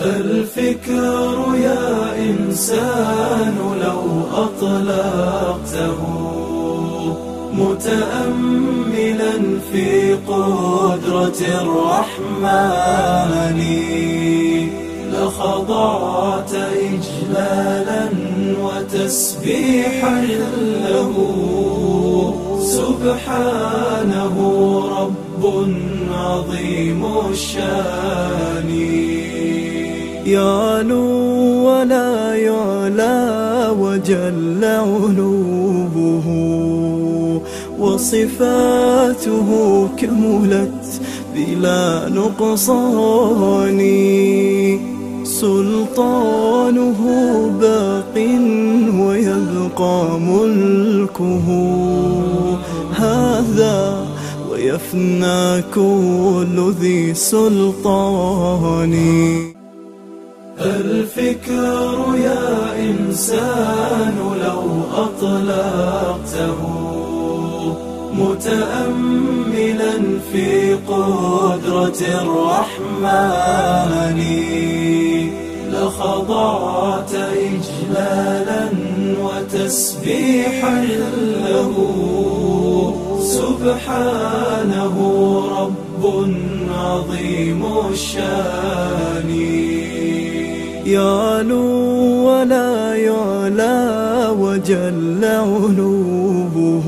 الفكر يا إنسان لو أطلقته متأملا في قدرة الرحمن لخضعت إجلالا وتسبيحا له. سبحانه رب عظيم الشان. يعلو ولا يعلى وجل علوه وصفاته كملت بلا نقصان. سلطانه باق ويبقى ملكه. هذا ويفنى كل ذي سلطان. الفكر يا إنسان لو أطلقته متأملا في قدرة الرحمن لخضعت إجلالا وتسبيحا له. سبحانه رب عظيم الشأن. يعلو ولا يعلى وجل علوه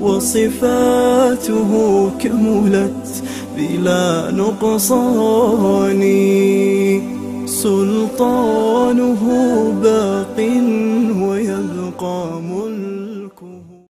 وصفاته كملت بلا نقصان. سلطانه باق ويبقى ملكه.